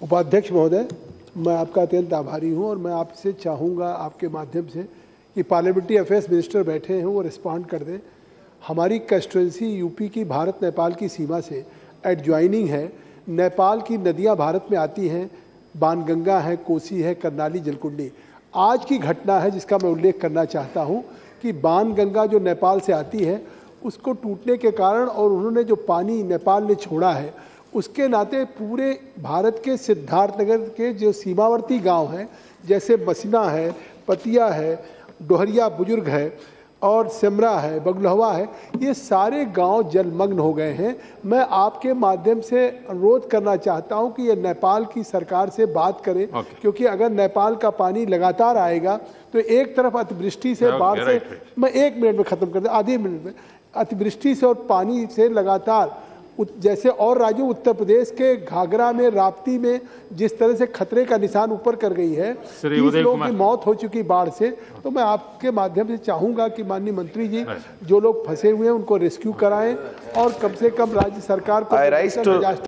उपाध्यक्ष महोदय, मैं आपका अत्यंत आभारी हूँ और मैं आपसे चाहूँगा आपके माध्यम से कि पार्लियामेंट्री अफेयर्स मिनिस्टर बैठे हैं वो रिस्पॉन्ड कर दें। हमारी कंस्टिट्यूंसी यूपी की भारत नेपाल की सीमा से एडजॉइनिंग है। नेपाल की नदियाँ भारत में आती हैं, बानगंगा है, कोसी है, करनाली, जलकुंडी। आज की घटना है जिसका मैं उल्लेख करना चाहता हूँ कि बानगंगा जो नेपाल से आती है उसको टूटने के कारण और उन्होंने जो पानी नेपाल ने छोड़ा है उसके नाते पूरे भारत के सिद्धार्थनगर के जो सीमावर्ती गाँव हैं जैसे मसीना है पतिया है डोहरिया बुज़ुर्ग है और सिमरा है बगलहवा है ये सारे गाँव जलमग्न हो गए हैं मैं आपके माध्यम से अनुरोध करना चाहता हूँ कि ये नेपाल की सरकार से बात करें Okay. क्योंकि अगर नेपाल का पानी लगातार आएगा तो एक तरफ़ अतिवृष्टि से बाढ़ से. मैं एक मिनट में खत्म कर दूँ आधे मिनट में अतिवृष्टि से और पानी से लगातार जैसे और राज्यों उत्तर प्रदेश के घाघरा में राप्ती में जिस तरह से खतरे का निशान ऊपर कर गई है तीस लोगों की मौत हो चुकी बाढ़ से। तो मैं आपके माध्यम से चाहूँगा कि माननीय मंत्री जी जो लोग फंसे हुए हैं उनको रेस्क्यू कराएँ और कम से कम राज्य सरकार को